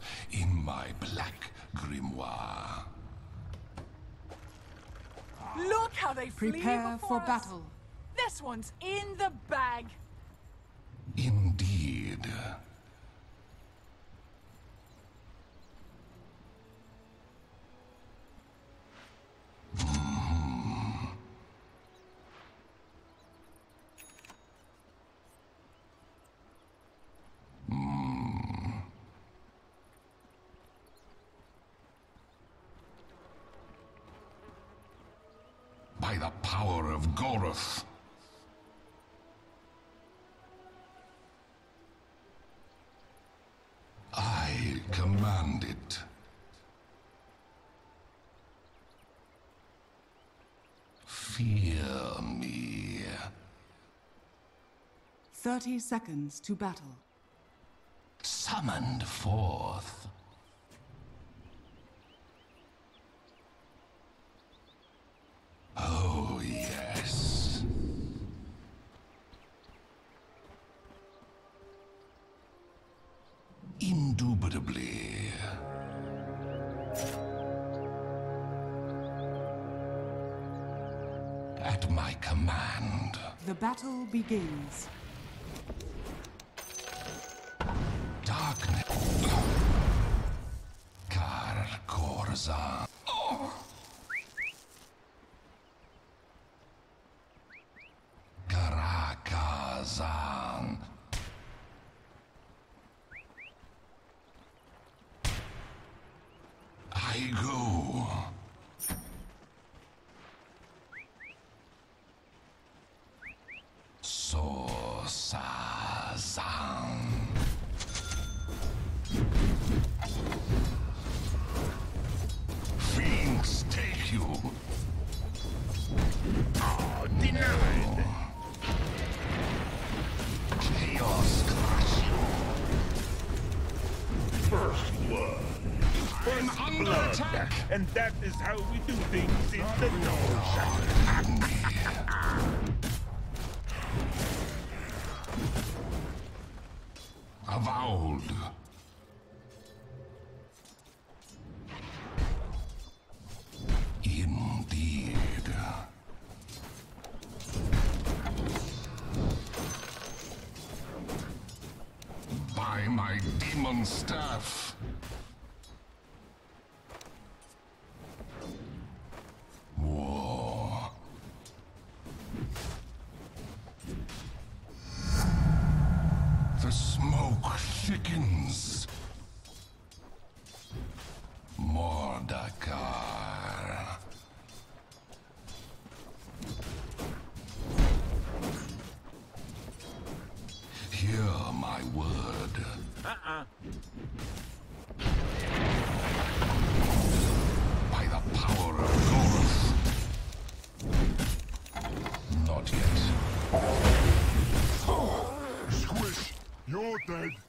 chapter in my black grimoire. Look how they flee Prepare before for us. battle. This one's in the bag. Indeed. By the power of Goroth. I command it. Fear me. 30 seconds to battle. Summoned forth. Battle begins. And that is how we do things in the North. Word. Uh-uh. By the power of Goroth. Not yet. Squish. You're dead.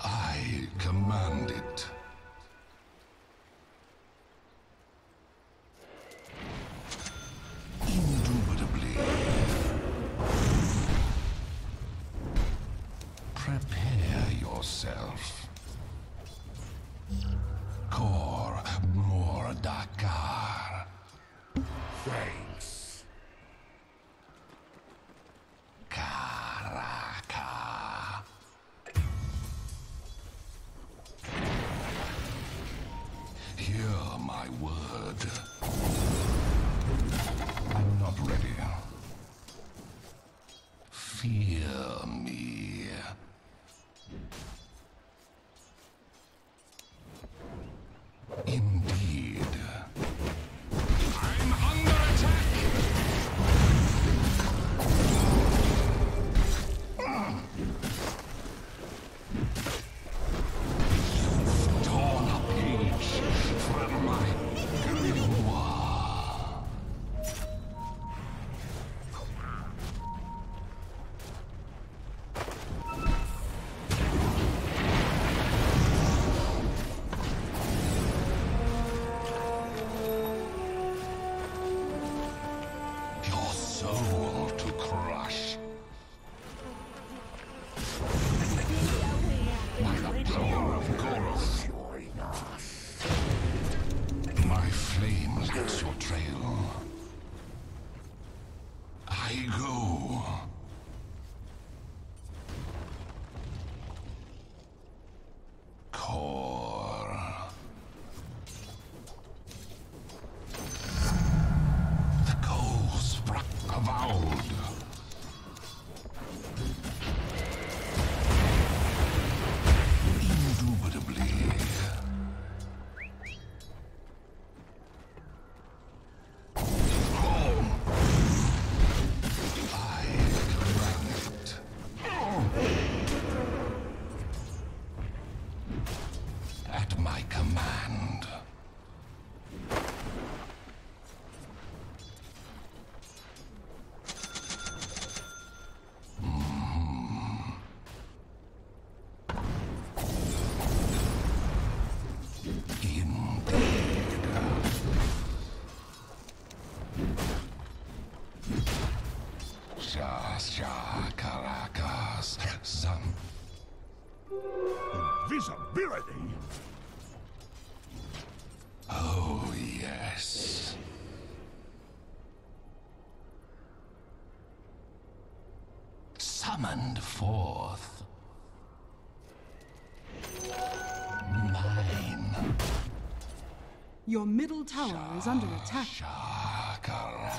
I command it. and forth. Mine. Your middle tower is under attack. Shakarakas.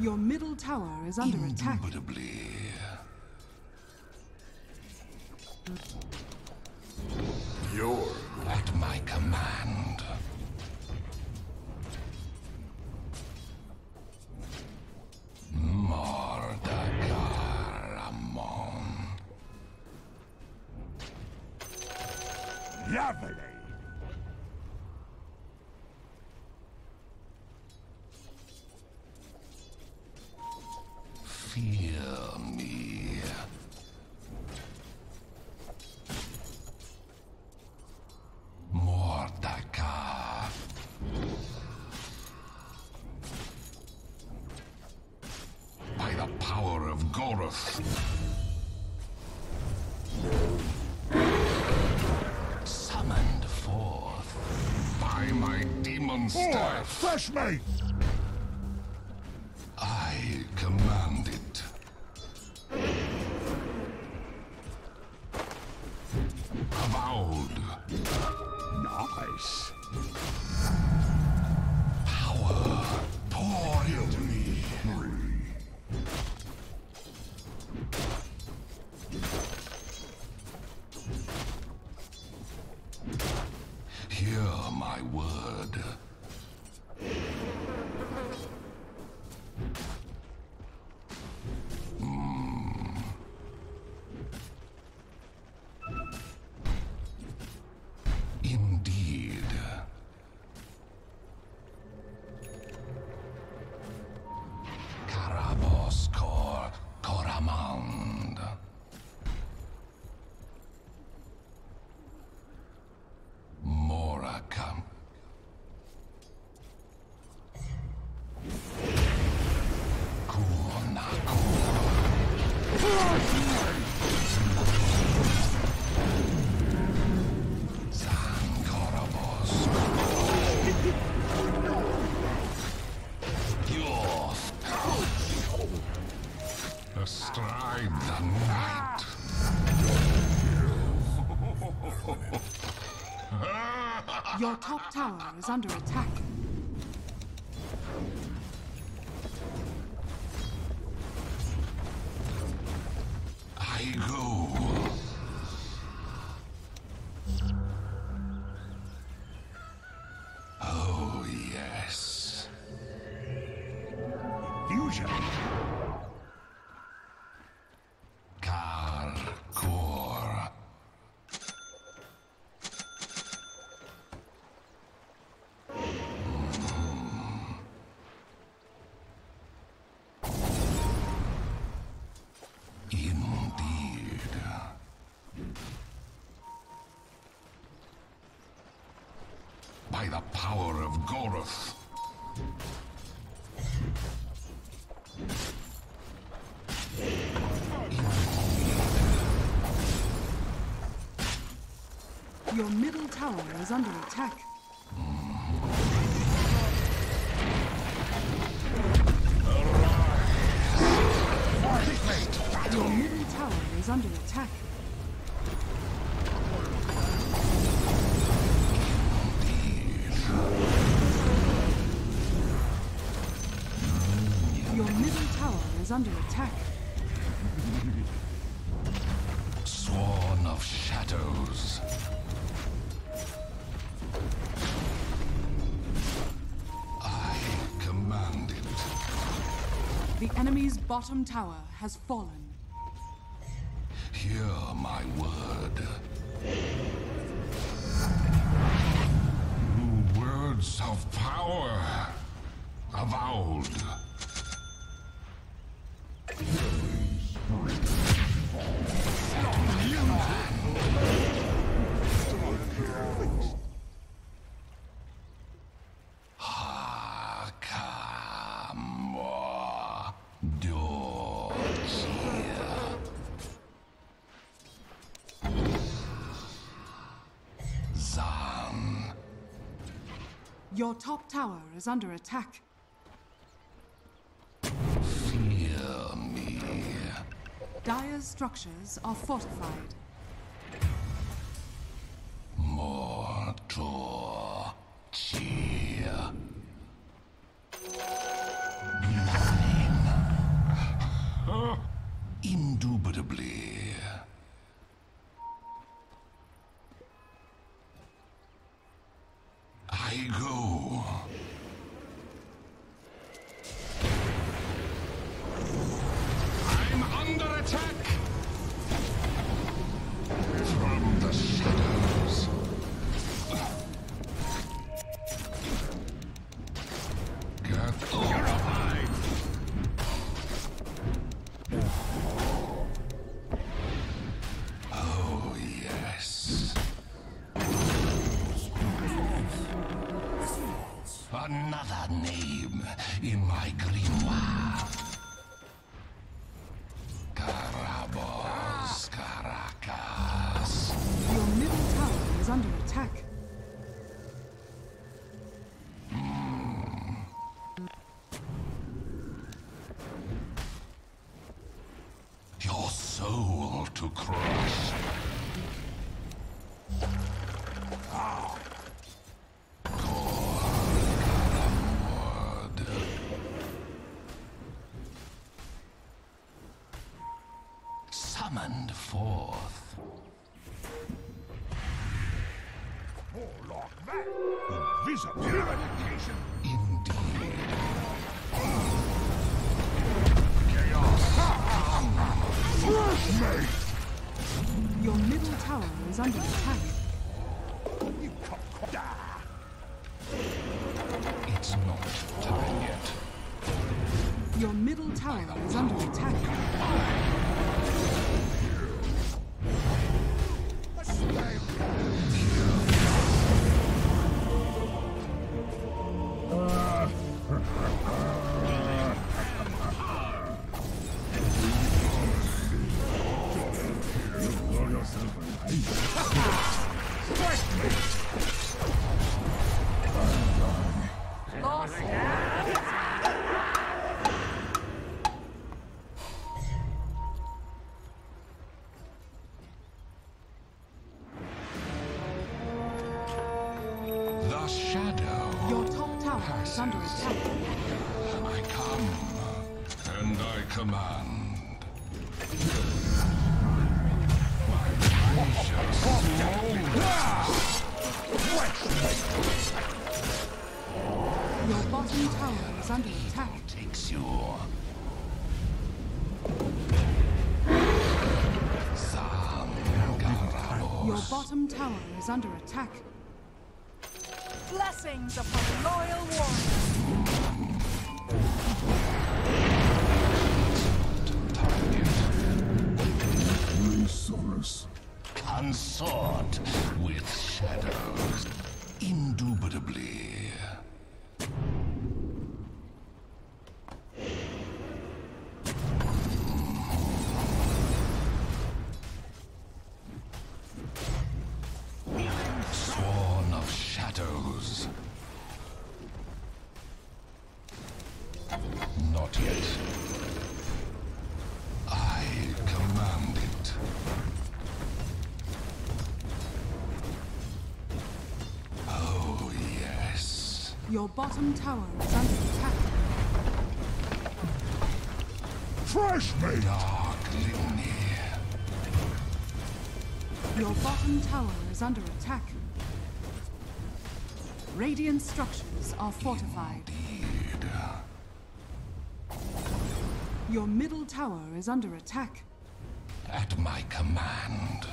Your middle tower is under attack. marvelous. Four, fresh meat! I command it. Avowed. Nice. Power pour into me. Hear my word. Is under attack. I go. Your middle tower is under attack. Your middle tower is under attack. Your middle tower is under attack. Sworn of shadows. The enemy's bottom tower has fallen. Hear my word. New words of power avowed. Your top tower is under attack. Fear me. Dire's structures are fortified. Mortor. Your soul to crush. Is under attack. Blessings upon shadows. Not yet. I command it. Oh, yes. Your bottom tower is under attack. Fresh made dark near. Your bottom tower is under attack. Radiant structures are fortified. Indeed. Your middle tower is under attack. At my command.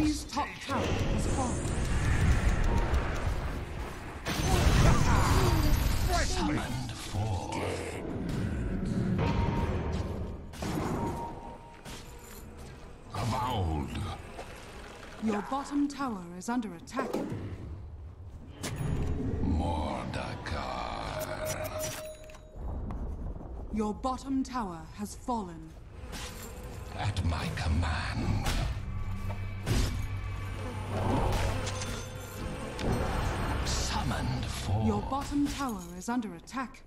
Enemy's top tower has fallen. Summoned forth. Avowed. Your bottom tower is under attack. Mordekar. Your bottom tower has fallen. At my command. Bottom tower is under attack.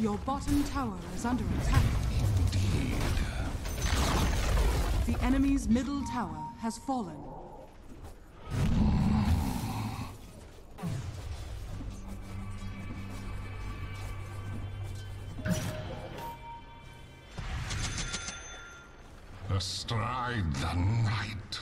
Your bottom tower is under attack. Indeed. The enemy's middle tower has fallen. Astride the night.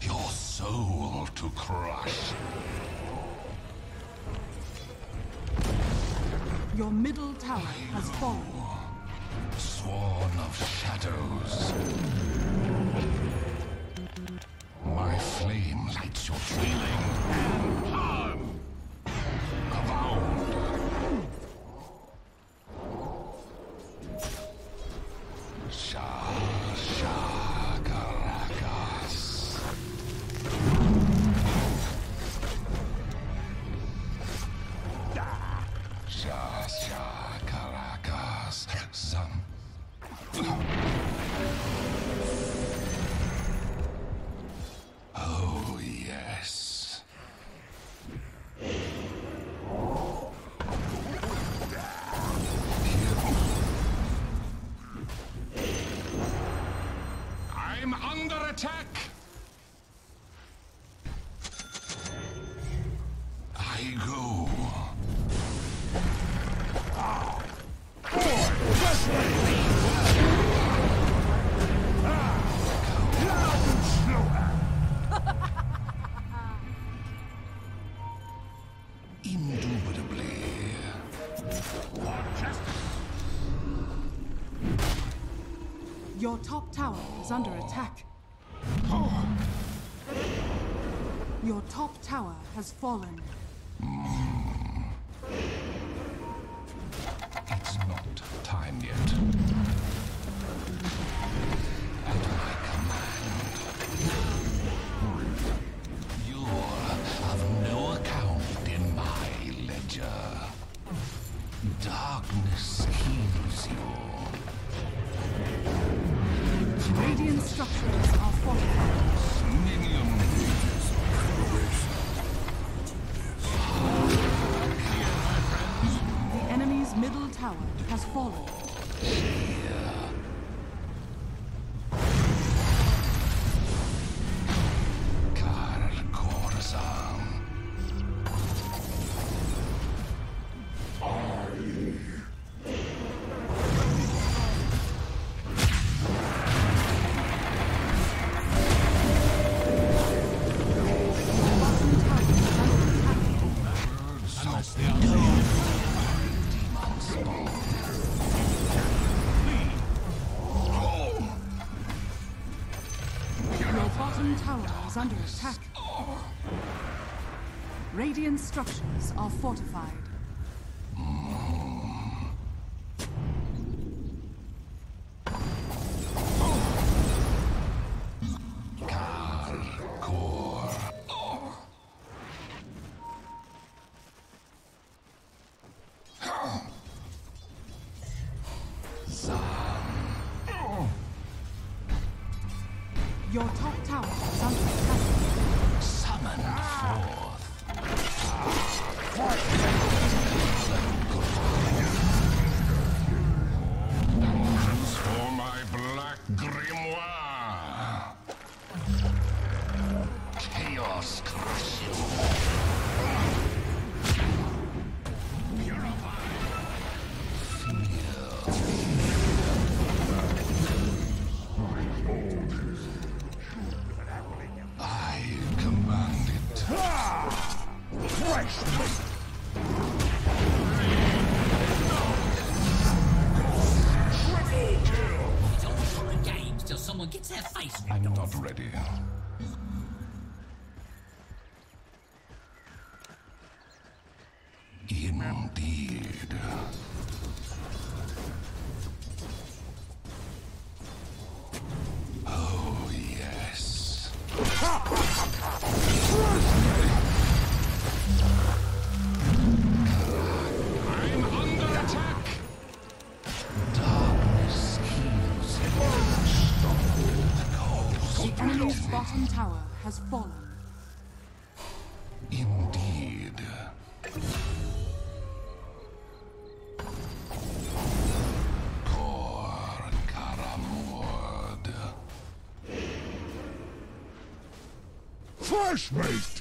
Your soul to crush. Your middle tower has fallen. Sworn of shadows. My flame lights your feeling. Under attack! I go. Ah. Boy, just let me Your top tower is under attack. tower has fallen. Shit. are fortified. tower has fallen. Indeed. Fresh meat!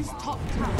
Dire's top tower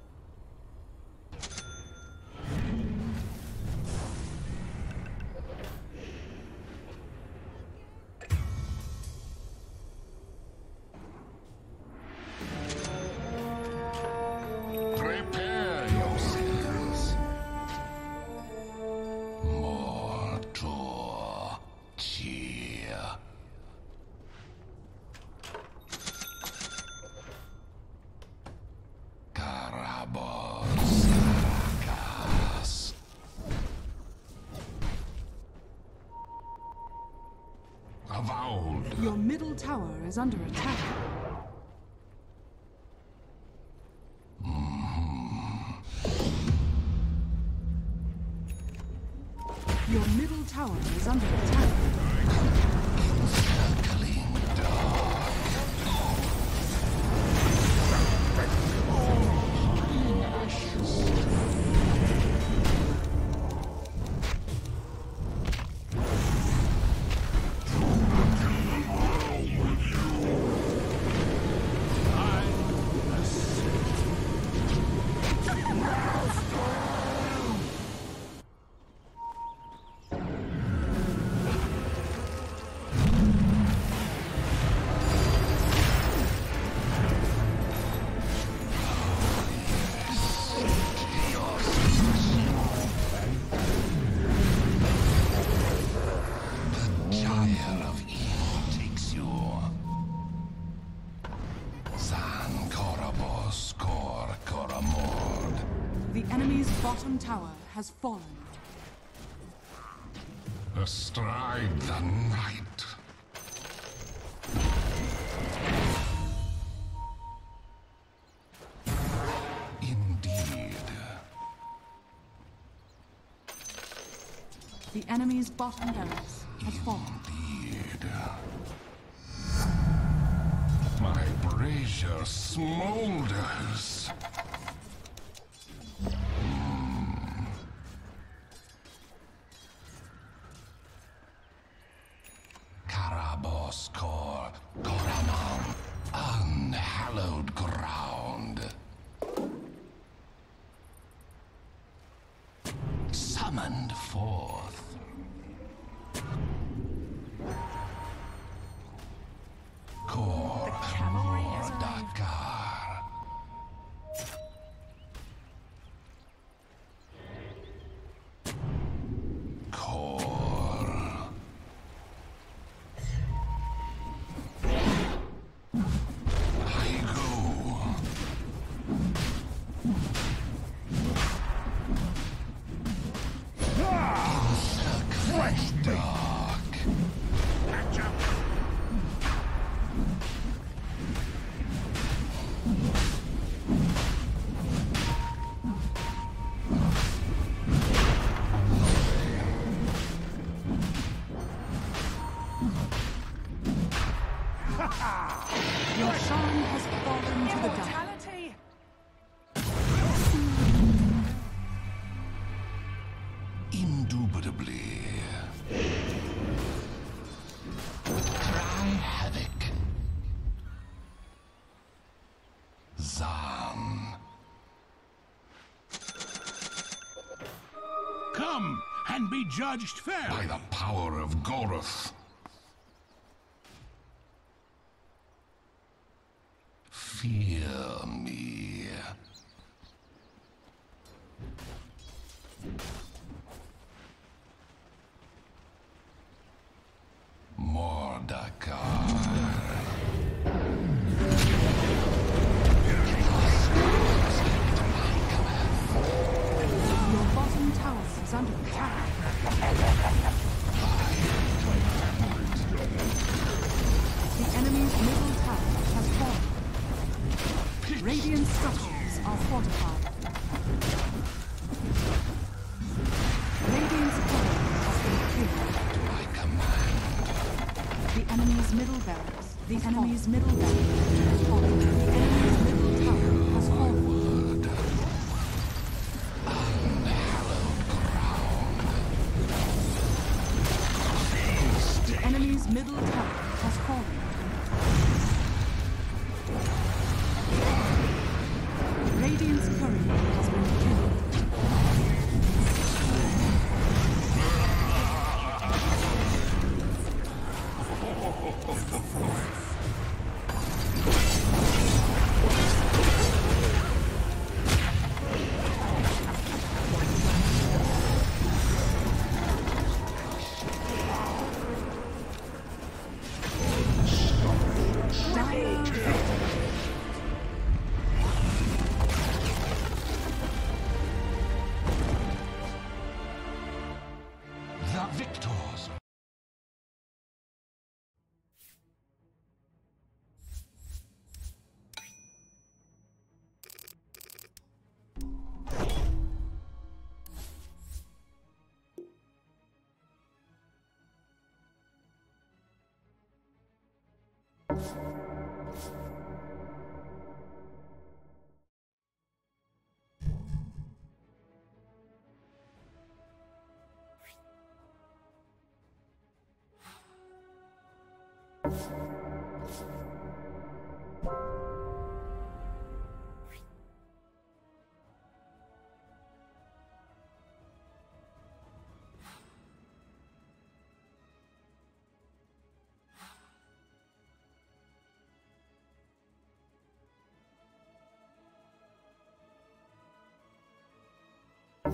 Has fallen. Astride the night. Indeed. The enemy's bottom barracks has fallen. Indeed. My brazier smolders. Your Shan has fallen to the dark. Immortality! Indubitably. Cry havoc. Zan. Come and be judged fair. By the power of Goroth. Fortified. Radiant's tower has been killed. I command. The enemy's middle barracks. The enemy's middle barracks